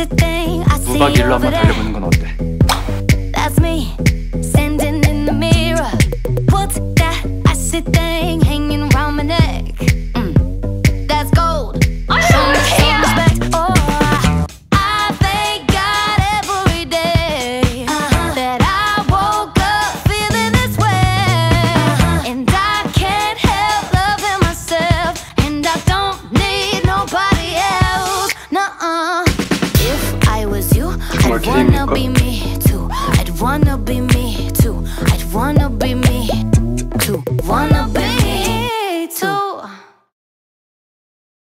icy thing I see 2박 2일로 over 한번 there. 달려보는 건 어때? That's me standing in the mirror. What's that icy thing hanging around my neck? Академико. I'd wanna be me too. I'd wanna be me too. Wanna be